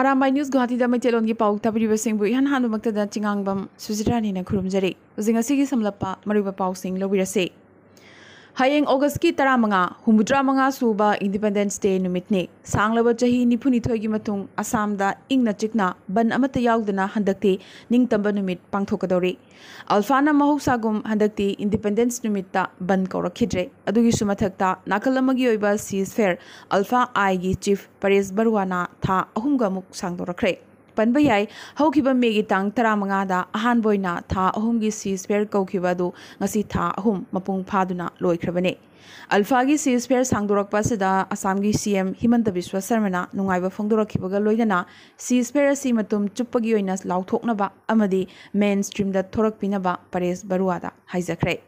Arambai news गुवाहाटीदे loan की पाउ ताबीब सिंह इहान हानुमक्तदा चिंगांगबम सुजिरानी खुरुमजरी उजिंग समलप मरुब पाउ सिंह हयेंग अगस्त की तरामंगा हुमुद्रा मंगा सूबा इंडिपेंडेंस डे नुमितने सांगलब चही निफुनिथोय की मतुंग असम दा इंग नचिकना बन अमत यावदना हंदकते निंगतंब नुमित महौसागुम हंदकते इंडिपेंडेंस बन कौरखिद्रे अदुगी सुमथकता नाकलमगी ओइबा सीज फेयर अल्फ़ा आई की चीफ परेश बरुवाना था अहुमगमुक सांगदोरखरे पन मेगी तं तरमाद अहानबोना था अहम की सीजफेयर कौद्दी था अहम मपूा लोख्रबने अलफा की सीजफेयर सांदोरप असम की सी एम हिमंत विश्व शर्मा नाइब फोंदना सीजफेयर चुप्पी लाथोनबी मेन स्ट्रीम थोरपीन परेश बरुआद हाजख्रे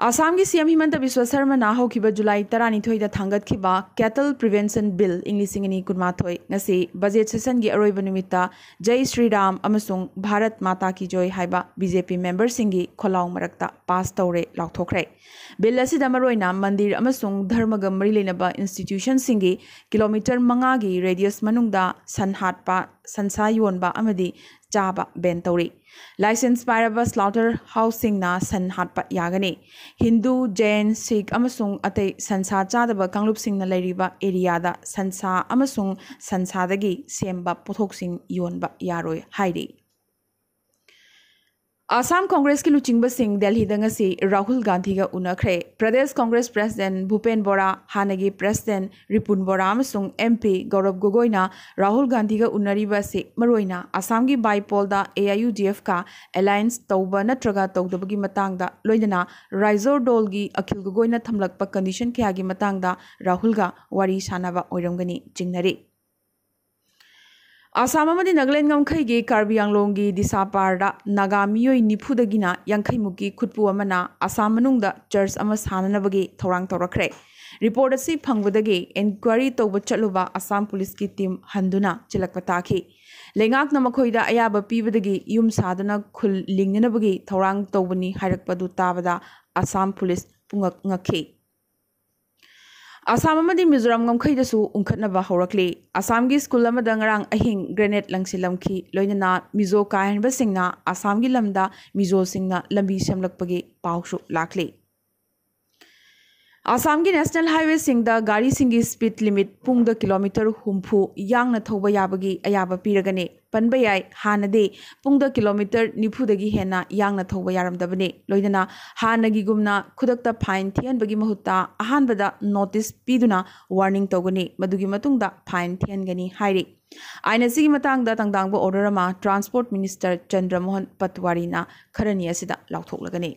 आसाम की सीएम हिमंत बिस्व शर्मा हौखिबा जुलाई तरानिथोइदा थांगतखिबा कैटल प्रिवेंशन बिल इंग्लिसिंगनी कुनमाथोइ ngasi बजेट सेशन की अरोइबा निमित्ता जय श्री राम अमसुंग भारत माता की जय हाइबा बीजेपी मेंबर सिंगी खोलाउ मरक्ता पास तौरे लाउथोखरे। बिल मंदिर अमसुंग धर्मग मरी लेनबा इंस्टीट्यूशन सिंगी किलोमीटर मंगा की रेडियस मनुंगदा सनहाटपा संसा योनबा अमदी चाबा बेन तौरी लाइसेंस पाइरबा स्लाउटर हाउसिंगना सन हाटपा यागनी हिंदू जैन सिख संसा चादबा एरियादा संसादगी सेम्बा पोथोकसिंग योनबा यारोय हाइरी आसाम कांग्रेस की लुचिंग सिंह दिल्ली राहुल गांधी का उनखरे प्रदेश कांग्रेस प्रेसिडेंट भूपेन बोरा हानगी प्रेसिडेंट रिपुन बोरा अमसुंग एमपी गौरव गोगोइना राहुल गांधी का उनरीबा से मरोइना आसाम की बाइपोलदा एआईयूडीएफ का अलायंस तौबा तौदबगी मतांगदा लोइदना राइजोर डोल की अखिल गोगोइना थमलकपा कंडीशन कयागी मतांगदा राहुल का वारी चिंगनरी आसाम नगलेन गमखई की कार्बी आंगलोंग की दिसापार नागा मियोई निफुदगिना यांखईमुकी खुटपु आसाम चर्च तौरखरे रिपोर्ट असी फंगबदगी एनक्वायरी तौब चलुबा आसाम पुलिस की टीम हंदुना चिलकपा ताखी लेंगाकना मखोइदा अयाब पीबदगी युम सादना खुल थौरांग तौबनी हाइरकपदु ताबदा आसाम पुलिस ngakhi आसाम मिजोराम गमखईदसु उंखटनबा हौरकली आसाम की स्कूल नgarang अहि ग्रेनेड लंगसिलमखी लोइनना मिजो कायनबसिंगना असाम की लमदा मिजो सिंगना लंबी सेमलकपगी पाउसु आसाम की नेशनल हाईवे सिंग गाड़ी सिंग स्पीड लिमिट पुंग किलोमीटर हुम्फु यांग थौब याबगी अयाब पीरगने पनब याय हानदे पुंग किलोमीटर निफुदगी हेना यांग थौब यारमदबने लोइदना हानगीगुमना खुदक्त फाइन थियनबगी महुत्ता अहानबदा नोटिस पीदुना वार्निंग तौगनी मदुगी मतुंगदा फाइन थियनगनी हाइरी आइन सिगी मतंगदा तंगदांगबो ऑर्डर अमा ट्रांसपोर्ट मिनिस्टर चंद्रमोहन पटवारीना खरनी असिदा लाउथोकलगनी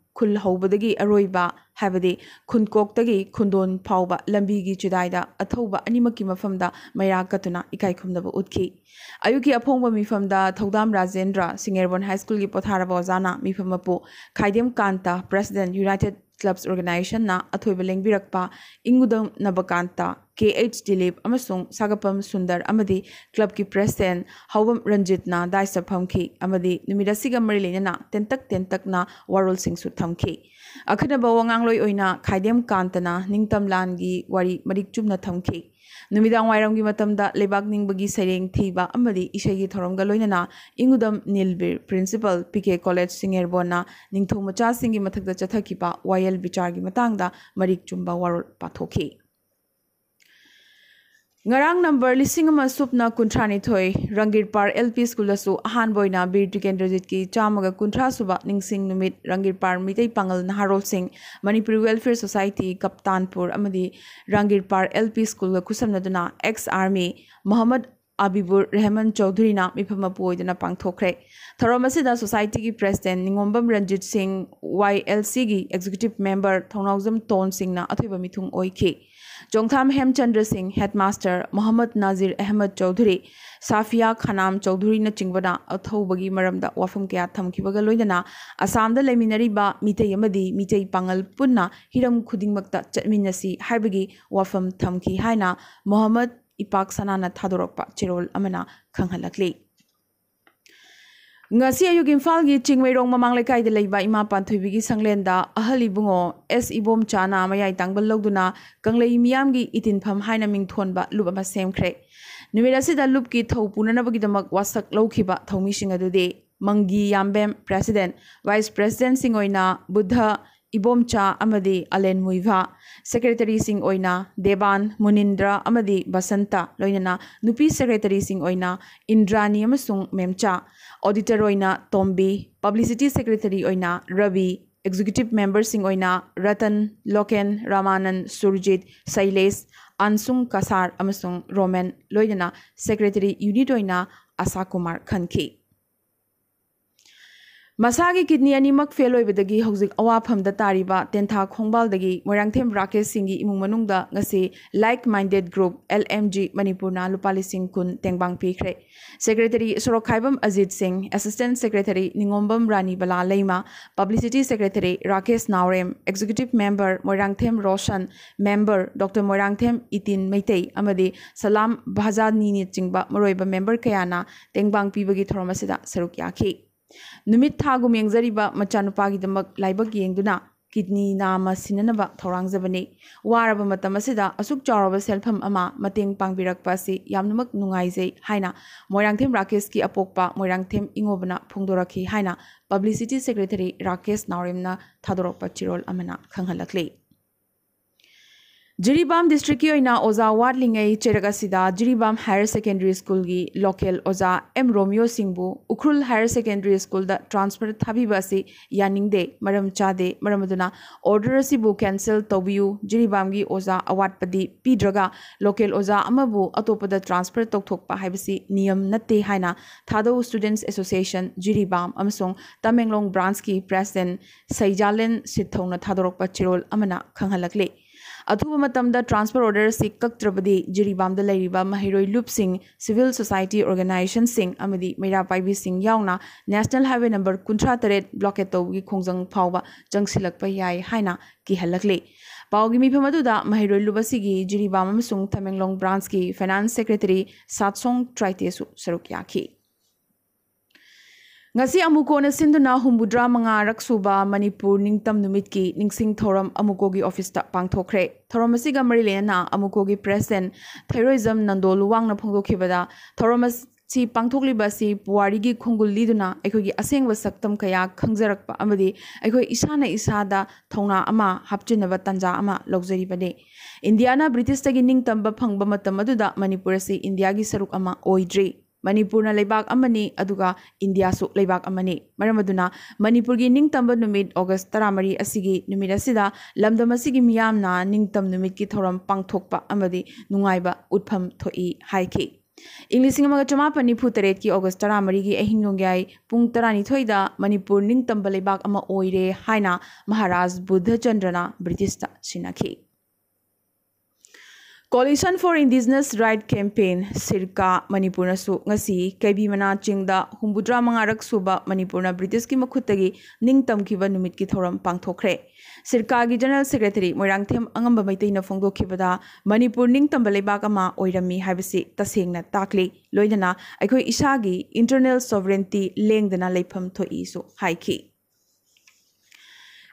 ꯈꯨꯜ ꯍꯧꯕꯗꯒꯤ ꯑꯔꯣꯏꯕ ꯍꯥꯏꯕꯗꯤ ꯈꯨꯟꯀꯣꯛꯇꯒꯤ ꯈꯨꯟꯗꯣꯟ ꯐꯥꯎꯕ ꯂꯝꯕꯤꯒꯤ ꯆꯨꯗꯥꯏꯗ ꯑꯊꯧꯕ ꯑꯅꯤꯃꯛꯀꯤ ꯃꯐꯝꯗ ꯃꯩꯔꯥ ꯀꯠꯇꯨꯅ ꯏꯀꯥꯏ ꯈꯨꯝꯅꯕ ꯎꯠꯈꯤ ꯑꯌꯨꯛꯀꯤ ꯑꯐꯣꯡꯕ ꯃꯤꯐꯝꯗ ꯊꯧꯗꯥꯝ ꯔꯥꯖꯦꯟꯗ꯭ꯔ ꯁꯤꯡꯉꯦꯔꯕꯣꯟ ꯍꯥꯏ ꯁ꯭ꯀꯨꯜꯒꯤ ꯄꯣꯊꯥꯔꯕ ꯑꯣꯖꯥꯅ ꯃꯤꯐꯝ ꯃꯄꯨ ꯈꯥꯏꯗꯦꯝ ꯀꯥꯟꯇ ꯄ꯭ꯔꯁꯤꯗꯦꯟ ꯌꯨꯅꯥꯏꯇꯦꯠ ꯀ꯭ꯂꯕꯁ ꯑꯣꯔꯒꯅꯥꯏꯖꯦꯁꯟꯅ ꯑꯊꯣꯏꯕ ꯂꯦꯡꯕꯤꯔꯛꯄ ꯏꯪꯎꯗꯝ ꯅꯕꯀꯥꯟꯇ के एच दिलीप सागपम सुंदर क्लब की प्रेसिडेंट हवम रंजितना दाइसा फमखी अमदी नुमिदसिग मरि लेना तेंतक तेंतकना वारोल थमखी अखनब ओइना खाइदेम कांतना निंगतम लानगी वारी मतमदा लेबाक निंगबगी सैरेंग थीबा अमदी इशैगी थोरमगा लोइनना Ingudam Nilbir principal PK college सिंगेरबोना मचासिंगी मथकदा चथकिपा वायल विचारगी मतंगदा मरिक चुंबा वारोल ꯉꯔꯥꯡ ꯅꯝꯕꯔ ꯂꯤꯁꯤꯡ ꯑꯃ ꯁꯨꯞꯅ ꯀꯨꯟꯊ꯭ꯔꯥꯅꯤꯊꯣꯏ ꯔꯪꯒꯤꯔ ꯄꯥꯔ ꯑꯦꯜ ꯄꯤ ꯁ꯭ꯀꯨꯜꯗꯁꯨ ꯑꯍꯥꯟꯕ ꯑꯣꯏꯅ ꯕꯤꯔ ꯇꯤꯀꯦꯟꯗ꯭ꯔꯖꯤꯠꯀꯤ ꯆꯥꯝꯃꯒ ꯀꯨꯟꯊ꯭ꯔꯥ ꯁꯨꯕ ꯅꯤꯡꯁꯤꯡ ꯅꯨꯃꯤꯠ ꯔꯪꯒꯤꯔ ꯄꯥꯔ ꯃꯤꯇꯩ ꯄꯥꯉꯜ ꯅꯍꯥꯔꯣꯜꯁꯤꯡ ꯃꯅꯤꯄꯨꯔ ꯋꯦꯜꯐꯤꯌꯔ ꯁꯣꯁꯥꯏꯇꯤ ꯀꯞꯇꯥꯟꯄꯨꯔ ꯑꯃꯗꯤ ꯔꯪꯒꯤꯔ ꯄꯥꯔ ꯑꯦꯜ ꯄꯤ ꯁ꯭ꯀꯨꯜꯒ ꯈꯨꯠꯁꯝꯅꯗꯨꯅ ꯑꯦꯛꯁ ꯑꯥꯔꯃꯤ ꯃꯣꯍꯃꯗ ꯑꯕꯤꯕꯨꯔ ꯔꯦꯍꯃꯟ ꯆꯧꯙꯨꯔꯤꯅ ꯃꯤꯐꯝ ꯃꯄꯨ ꯑꯣꯏꯗꯨꯅ ꯄꯥꯡꯊꯣꯛꯈ꯭ꯔꯦ ꯊꯧꯔꯝ ꯑꯁꯤꯗ ꯁꯣꯁꯥꯏꯇꯤꯒꯤ president Ningombam Ranjit Singh Y L ꯁꯤꯒꯤ ꯑꯦꯛꯖꯤꯀ꯭ꯌꯨꯇꯤꯞ ꯃꯦꯝꯕꯔ ꯊꯧꯅꯥꯎꯖꯝ ꯇꯣꯟ ꯁꯤꯡꯅ ꯑꯊꯣꯏꯕ ꯃꯤꯊꯨꯡ ꯑꯣꯏꯈꯤ जोंगथाम हेमचंद्र सिंह, हेडमास्टर मोहम्मद नाजिर अहमद चौधरी, साफिया खनाम चौधरी चिंबना अथौबगी मरमदा वाफम कया थमखिबगा लोइदना असम दा लेमिनरिबा मितै अमदी मितै पांगल पुन्ना, हिरम खुदिंगमक्ता चटमिनसी हाइबगी वाफम थमखि मोहम्मद इपाक सनाना थादोरकपा चिरोल अमना ngasi ayuk imphal gi chingmei rong mamang lekai de leiba ima panthui gi sanglen da ahali bungo s ibom chana mayai tangbal logduna kanglei miyam gi itin pham haina ming thon ba lup ama sem khre numera si da lup ki thau punana bagi damak wasak lokhi ba thomi sing adu de mangi yambem president vice president sing oina buddha Ibomcha अलें मुह secretary Dewan Munindra बसंत लोनना secretary Indrani Memcha auditor Tomi publicity secretary Ravi executive members Ratan Lokan Ramananda Surjit Shailesh अनसु कसार रोमें लोनना secretary unit Asha Kumar खनखी ꯃꯁꯥꯒꯤ ꯀꯤꯗꯅꯤ ꯑꯅꯤꯃꯛ fail ꯑꯣꯏꯕꯗꯒꯤ ꯍꯧꯖꯤꯛ ꯑꯋꯥꯐꯝꯗ ꯇꯥꯔꯤꯕ ꯇꯦꯟꯊꯥ ꯈꯣꯡꯕꯥꯜꯗꯒꯤ ꯃꯣꯏꯔꯥꯡꯊꯦꯝ ꯔꯥꯀꯦꯁ ꯁꯤꯡꯒꯤ ꯏꯃꯨꯡ ꯃꯅꯨꯡꯗ ꯉꯁꯤ like minded group L M G ꯃꯅꯤꯄꯨꯔꯅ ꯂꯨꯄꯥ ꯂꯤꯁꯤꯡ ꯀꯨꯟ ꯇꯦꯡꯕꯥꯡ ꯄꯤꯈ꯭ꯔꯦ ꯁꯦꯀ꯭ꯔꯦꯇꯔꯤ ꯁꯣꯔꯣꯛꯈꯥꯏꯕꯝ ꯑꯖꯤꯠ ꯁꯤꯡ ꯑꯦꯁꯤꯁꯇꯦꯟꯠ ꯁꯦꯀ꯭ꯔꯦꯇꯔꯤ ꯅꯤꯉꯣꯝꯕꯝ ꯔꯥꯅꯤ ꯕꯂꯥ ꯂꯩꯃ ꯄꯕ꯭ꯂꯤꯁꯤꯇꯤ ꯁꯦꯀ꯭ꯔꯦꯇꯔꯤ ꯔꯥꯀꯦꯁ ꯅꯥꯎꯔꯦꯝ executive member Moirangthem Roshan member doctor Moirangthem Itin Meitei ꯑꯃꯗꯤ ꯁꯂꯥꯝ ꯚꯥꯖꯥꯅꯤꯅꯆꯤꯡꯕ ꯃꯔꯨꯑꯣꯏꯕ ꯃꯦꯝꯕꯔ ꯀꯌꯥꯅ ꯇꯦꯡꯕꯥꯡ ꯄꯤꯕꯒꯤ ꯊꯧꯔꯝ ꯑꯁꯤꯗ ꯁꯔꯨꯛ ꯌꯥꯈꯤ मचानुपागीदमक लाइबक येंदुना किडनी नाम सिननबा थौरांगजबने वारब मतम असुक चावरब सेल्फम अमा मतेंग पांगबिरकपा सि यामनमक नुंगाइजे हाइना मोयरांगथेम राकेश की अपोकपा मोयरांगथेम इंगोबना फोंदोरखी हाइना पब्लिसिटी सेक्रेटरी राकेश नावरेमना थादोरकपा चिरोल अमना जिरीबाम डिस्ट्रिक्ट की ओजा वाटलिंगई चेरगसिदा जिरीबाम हायर सेकेंडरी स्कूल की लोकल ओजा M Romeo सिंहबु Ukhrul higher secondary school transfer यानिंगदे मरम चादे मरमदुना ऑर्डर असिबु कैंसिल तौबियु जिरीबाम की ओजा अवाटपदी पीद्रगा लोकल ओजा अतोपदा ट्रांसफ़र हाइबसी नियम हाइना Thadou students association Jiribam Tamenglong branch की प्रेसिडेंट सैजालेन सिथौना ट्रांसफ़र ऑर्डर से कक्त्रबदी जिरीबाम महिरोई लुप सिविल सोसाइटी ऑर्गेनाइजेशन सिंह मेरा सिंह यावना नेशनल हाईवे नंबर कुंथ्रा तरेट ब्लॉकेट तौगी खोंजंग फाउबा जंगसिलकपा याय हाइना की हलकले पाओगी मिफम अदुदा महिरोई लुबसिगी Jiribam ngasi amuko na sinduna humbudra manga raksuba manipur ningtam numit ki ningsing thoram amuko gi office ta pangthokre thoram asi ga mari lena amuko gi present terrorism nandol wang na phongdokhibada thoram si pangthokli ba si puari gi khungul liduna ekhoi gi aseng wa saktam kaya khangjarak pa amadi ekhoi isa na isa da thongna ama hapchin ba tanja ama logzari bade india na british ta gi ningtam ba phangba matam aduda manipur si india gi saruk ama oidri ꯃꯅꯤꯄꯨꯔꯅ ꯂꯩꯕꯥꯛ ꯑꯃꯅꯤ ꯑꯗꯨꯒ ꯏꯟꯗꯤꯌꯥꯁꯨ ꯂꯩꯕꯥꯛ ꯑꯃꯅꯤ ꯃꯔꯝ ꯑꯗꯨꯅ ꯃꯅꯤꯄꯨꯔꯒꯤ ꯅꯤꯡꯇꯝꯕ ꯅꯨꯃꯤꯠ ꯑꯣꯒꯁ ꯇꯔꯥꯃꯔꯤ ꯑꯁꯤꯒꯤ ꯅꯨꯃꯤꯠ ꯑꯁꯤꯗ ꯂꯝꯗꯝ ꯑꯁꯤꯒꯤ ꯃꯤꯌꯥꯝꯅ ꯅꯤꯡꯇꯝ ꯅꯨꯃꯤꯠꯀꯤ ꯊꯧꯔꯝ ꯄꯥꯡꯊꯣꯛꯄ ꯑꯃꯗꯤ ꯅꯨꯡꯉꯥꯏꯕ ꯎꯠꯐꯝ ꯊꯣꯛꯏ ꯍꯥꯏꯈꯤ ꯏꯪ ꯂꯤꯁꯤꯡ ꯑꯃꯒ ꯆꯃꯥꯄꯟ ꯅꯤꯐꯨ ꯇꯔꯦꯠꯀꯤ ꯑꯣꯒꯁ ꯇꯔꯥꯃꯔꯤꯒꯤ ꯑꯍꯤꯡ ꯅꯣꯡꯌꯥꯏ ꯄꯨꯡ ꯇꯔꯥꯅꯤꯊꯣꯏꯗ ꯃꯅꯤꯄꯨꯔ ꯅꯤꯡꯇꯝꯕ ꯂꯩꯕꯥꯛ ꯑꯃ ꯑꯣꯏꯔꯦ ꯍꯥꯏꯅ ꯃꯍꯥꯔꯥꯖ ꯕꯨꯙꯆꯟꯗ꯭ꯔꯅ ꯕ꯭ꯔꯤꯇꯤꯁꯇ ꯁꯤꯟꯅꯈꯤ Ngasi KB mana chingda humbudra mangarak suba Manipurna British ki makhutagi ningtam kiba numit ki thoram pangthokre Sirka gi General Secretary Moirangthem angamba maitai na phongdokhibada Manipur ningtam balebak ama oirami haibasi tasengna takli loidana aikoi isagi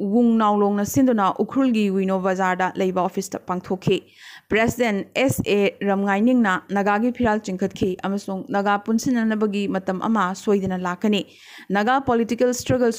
Independence Day gi thoram Manipur su Naga taba mafam singda paksana pangthoknakhi Tangkhul Naga wung naulong na sinduna ukrulgi wino bazarda leiba office ta pangthoki president sa ramngai na nagagi phiral chingkhatki amasung naga punsinanabagi matam ama soidana lakani naga political struggle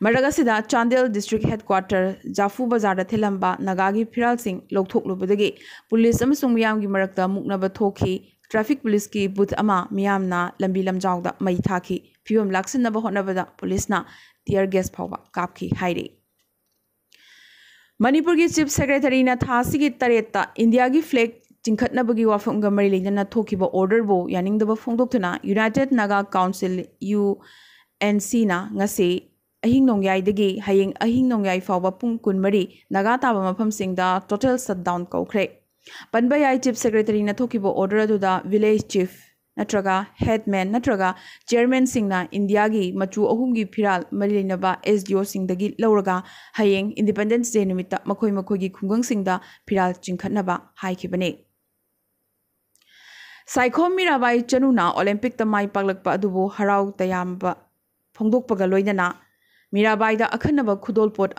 su loishinba oirabasu ओइसनु हाइना फोंदोकनखि नाखलमरोमदा Naga की मपुंग ओइबा थौरम नागालैंड की दिमापुर लैबा एनएशियन IM की Hebron camp तसु पांगथोकी हाइबगी पाउ लाखले मरगसिदा चांदेल डिस्ट्रिक्ट हेडक्वार्टर जाफू बाज़ार थिलंबा नागागी फिराल सिंह लौथोकलुबदगी पुलिस अमसुंग मियाम की मरकता मुकनब थोकी ट्रैफ़िक पुलिस की बूथ अमा मियामना लंबी लमजाउदा मई थाकी फिवम लाक्सिनब होनबदा पुलिसना टियर गैस फावा कापकी हाइरे मणिपुर की चीफ सेक्रेटरी थासी तरेत इंडिया की फ्लैग चिंखटनबगी वाफम मरी लेना थोखिब ऑर्डर बो यानिंगदब फोंदोक्तुना United Naga council U N C ना ngase अहिंग नोंग्याइदगी हयेंग अहिंग नोंग्याइ फावबा पुंग कुनमरी नागा ताबा मफमसिंगदा टोटल शटडाउन कौख्रे पनबा याइ चीफ सेक्रेटरी ना थोखिब ऑर्डर अदुदा विलेज चीफ नत्रगा मीराबाई द अखनब खुदोलपोट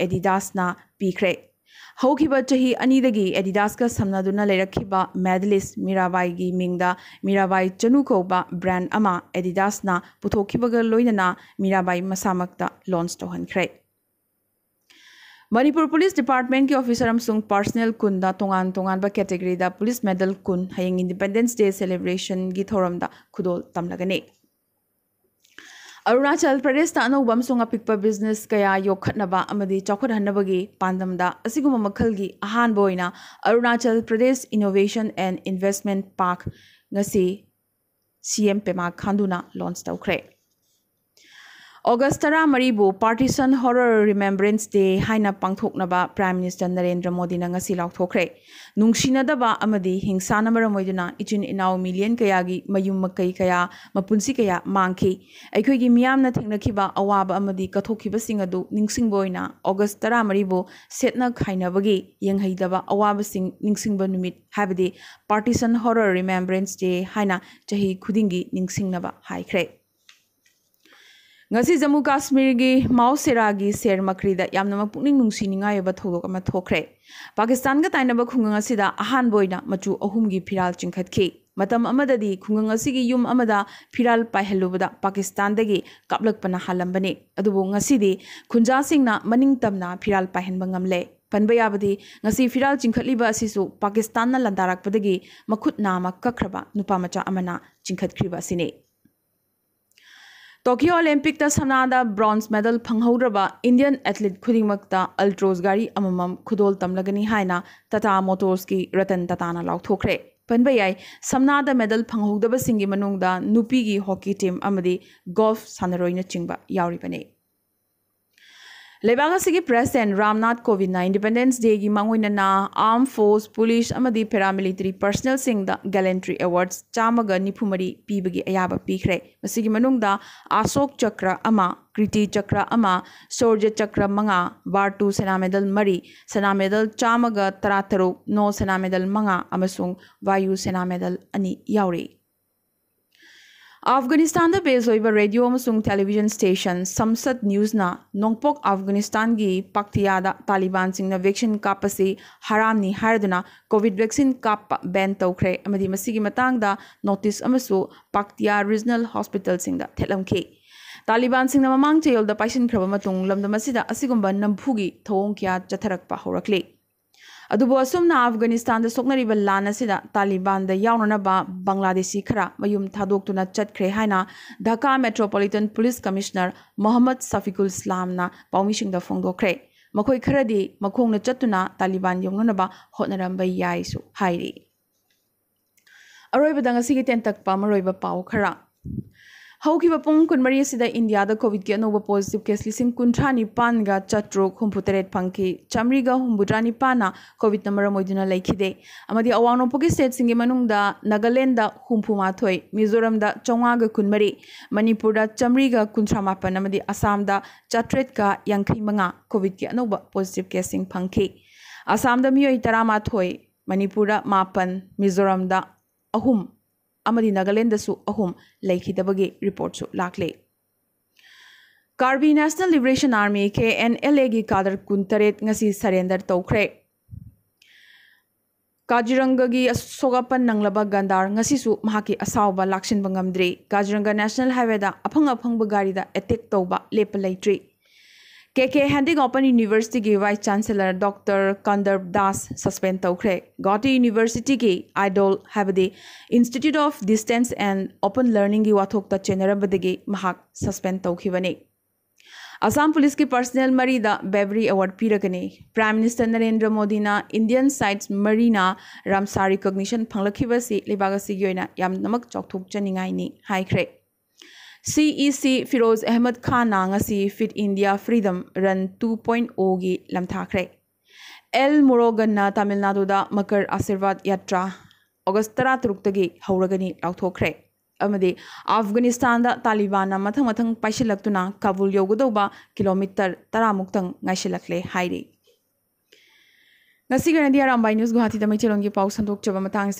एडिडास पीख्रे चही अनीदगी एडिडास का सामना मेडलिस मीराबाई की मिंग मीराबाई चनू कौब ब्रांड अम एडिडास ना पुथोखीग लोना मीराबाई मसाम लॉन्च तौहनख्रे मनपुर पुलिस डिपार्टमेंट की ऑफिसर पर्सनल कुन तोान तोब कैटेगरी पुलिस मेडल कुन हय इंडिपेंडेंस डे सेलिब्रेशन की थोरम खुदोल तमलगने अरुणाचल प्रदेश अनौम अपिप बिज़नेस क्या योखनब मखल की अहम Arunachal Pradesh innovation and investment park C M Pema खादुना launch तौरे तरामरीबु पार्टीसन हॉरर रिमेम्बरेंस डे हाइना पांथोकनबा प्राइम मिनिस्टर नरेंद्र मोदी नुंगसिनदबा अमदि हिंसाना मरमोइदुना इचिन इनाउ मिलियन कयागी मयुम मकई कया मपुंसी कया निंगसिंगबोइना अगस्त तरामरीबु सेटना खाइनबगी यंगहैदबा अवाबा सिंग निंगसिंगबा नुमित हाबदि पार्टीसन हॉरर रिमेम्बरेंस डे हाइख्रे ngasi jammu kashmir gi mausera gi ser makri da yamna ma pukning nungsi ninga yoba tholok ama thokre pakistan ga taina ba khungang asida ahan boina machu ahum gi phiral chingkhat khi matam amada di khungang asigi yum amada phiral paihalubada pakistan dagi kaplak pana halambane adubu ngasi di khunja sing na maning tamna phiral paihan bangamle panba yabadi ngasi phiral chingkhatliba asisu pakistan na landarak padagi makhut nama kakraba nupa macha amana chingkhat khriba sine Tokyo Olympic सामना bronze medal फंगहौरब Indian athlete खुदिमक Altroz गाड़ी अमम खुदोल तमलगनी है Tata Motors की रतन टाटा लाथोखे पनब याई सामना medal फंगहौदबसिंगी नुपी की हॉकी टीम गोल्फ लेबाग की president Ramnath Kovind independence day की मांगोइनना arm force police paramilitary personnel gallantry awards चामग निफुमरी पीबगी अयाब पीखरे मसिगी मनुंगदा अशोक चक्र कृति चक्र शौर्य चक्र मंगा वार टू सेना मेडल मरी सेना मेडल चामग तरा तरुक Nau Sena medal Afghanistan base radio television station संसद न्यूज़ना नोंपोक अफ़गानिस्तान की पक्तियाद तालिबान वैक्सीन कापसी हरामनी कोविड वैक्सीन काप बैन तौरे नोटिस पक्तिया रीजनल हॉस्पिटल थेलमखी तालिबान ममांग चेयोल पाइसनख्रब नंफूगी थोंग क्या चथरप हौरक्ली सोकनरिबा लान असिदा तालिबान दा यावननबा बांग्लादेशी खरा मयुम चटख्रे हाइना Dhaka metropolitan police commissioner Mohammad Shafiqul इस्लामना पाउमिशिंग दा फोंदोख्रे मखोय खरदी मखोंगना चतुना Taliban अरोइबदा ngasi tentak pa maroiba pau khara ꯍꯧꯈꯤꯕ ꯄꯨꯡ ꯀꯨꯟꯃꯔꯤ ꯑꯁꯤꯗ ꯏꯟꯗꯤꯌꯥꯗ ꯀꯣꯚꯤꯗꯀꯤ ꯑꯅꯧꯕ ꯄꯣꯖꯤꯇꯤꯚ ꯀꯦꯁ ꯂꯤꯁꯤꯡ ꯀꯨꯟꯊ꯭ꯔꯥ ꯅꯤꯄꯥꯟꯒ ꯆꯥꯇ꯭ꯔꯨꯛ ꯍꯨꯝꯐꯨꯇꯔꯦꯠ ꯐꯪꯈꯤ ꯆꯥꯝꯃꯔꯤꯒ ꯍꯨꯝꯐꯨꯇꯔꯥ ꯅꯤꯄꯥꯟꯅ ꯀꯣꯚꯤꯗꯅ ꯃꯔꯝ ꯑꯣꯏꯗꯨꯅ ꯂꯩꯈꯤꯗꯦ ꯑꯃꯗꯤ ꯑꯋꯥꯡ ꯅꯣꯡꯄꯣꯛꯀꯤ ꯁ꯭ꯇꯦꯠꯁꯤꯡꯒꯤ ꯃꯅꯨꯡꯗ ꯅꯥꯒꯥꯂꯦꯟꯗ ꯍꯨꯝꯐꯨꯃꯥꯊꯣꯏ ꯃꯤꯖꯣꯔꯥꯝꯗ ꯆꯥꯝꯃꯉꯥꯒ ꯀꯨꯟꯃꯔꯤ ꯃꯅꯤꯄꯨꯔꯗ ꯆꯥꯝꯃꯔꯤꯒ ꯀꯨꯟꯊ꯭ꯔꯥ ꯃꯥꯄꯟ ꯑꯃꯗꯤ ꯑꯁꯥꯝꯗ ꯆꯥꯇ꯭ꯔꯦꯠꯀ ꯌꯥꯡꯈꯩ ꯃꯉꯥ ꯀꯣꯚꯤꯗꯀꯤ ꯑꯅꯧꯕ ꯄꯣꯖꯤꯇꯤꯚ ꯀꯦꯁꯁꯤꯡ ꯐꯪꯈꯤ ꯑꯁꯥꯝꯗ ꯃꯤꯑꯣꯏ ꯇꯔꯥꯃꯥꯊꯣꯏ ꯃꯅꯤꯄꯨꯔꯗ ꯃꯥꯄꯟ ꯃꯤꯖꯣꯔꯥꯝꯗ ꯑꯍꯨꯝ ꯑꯃꯗꯤ ꯅꯥꯒꯥꯂꯦꯟꯗꯁꯨ ꯑꯍꯨꯝ ꯂꯩꯈꯤꯗꯕꯒꯤ ꯔꯤꯄꯣꯔꯠꯁꯨ ꯂꯥꯛꯂꯤ ꯀꯥꯔꯕꯤ national liberation army K N L ꯑꯦꯒꯤ ꯀꯥꯗꯔ ꯀꯨꯟꯇꯔꯦꯠ ꯉꯁꯤ ꯁꯔꯦꯟꯗꯔ ꯇꯧꯈ꯭ꯔꯦ ꯀꯥꯖꯤꯔꯪꯒꯒꯤ ꯑꯁꯣꯛ ꯑꯄꯟ ꯅꯪꯂꯕ ꯒꯟꯗꯥꯔ ꯉꯁꯤꯁꯨ ꯃꯍꯥꯛꯀꯤ ꯑꯁꯥꯎꯕ ꯂꯥꯛꯁꯤꯟꯕ ꯉꯝꯗ꯭ꯔꯤ ꯀꯥꯖꯤꯔꯪꯒ ꯅꯦꯁꯅꯦꯜ ꯍꯥꯏꯋꯦꯗ ꯑꯐꯪ ꯑꯐꯪꯕ ꯒꯥꯔꯤꯗ ꯑꯦꯇꯦꯛ ꯇꯧꯕ ꯂꯦꯞꯄ ꯂꯩꯇ꯭ꯔꯤ ꯀꯦ ꯀꯦ ꯍꯦꯟꯗꯤꯡ ꯑꯣꯄꯟ ꯌꯨꯅꯤꯚꯔꯁꯤꯇꯤꯒꯤ vice chancellor doctor Kandarpa Das suspend ꯇꯧꯈ꯭ꯔꯦ ꯒꯧꯍꯥꯇꯤ ꯌꯨꯅꯤꯚꯔꯁꯤꯇꯤꯒꯤ ꯑꯥꯏꯗꯣꯜ ꯍꯥꯏꯕꯗꯤ institute of distance and open ꯂꯔꯅꯤꯡꯒꯤ ꯋꯥꯊꯣꯛꯇ ꯆꯦꯟꯅꯔꯝꯕꯗꯒꯤ ꯃꯍꯥꯛ ꯁꯁꯄꯦꯟ ꯇꯧꯈꯤꯕꯅꯤ असम पुलिस की personal मरीदा बेबरी award पीरगनी prime minister Narendra Modi ना इंडियन साइट्स मरीना Ramsar recognition फंगलखिबसी लेबागसी योइना हाइख्रे CEC Firoz Ahmed Khan fit India freedom run 2.0 गी लमथाख्रे एल तमिलनाडु दा मकर आशीर्वाद यात्रा अगस्त 13 तगी हौरगनी लाउथोख्रे अफ़गानिस्तान तालिबान मथंग मथंग पाइसलक्तुना काबुल यौगदौबा किलोमीटर तरामुक्तंग ngaisilakle hairi ngasi ganadi arambai news guhati da maichilong gi pau sandok chaba matang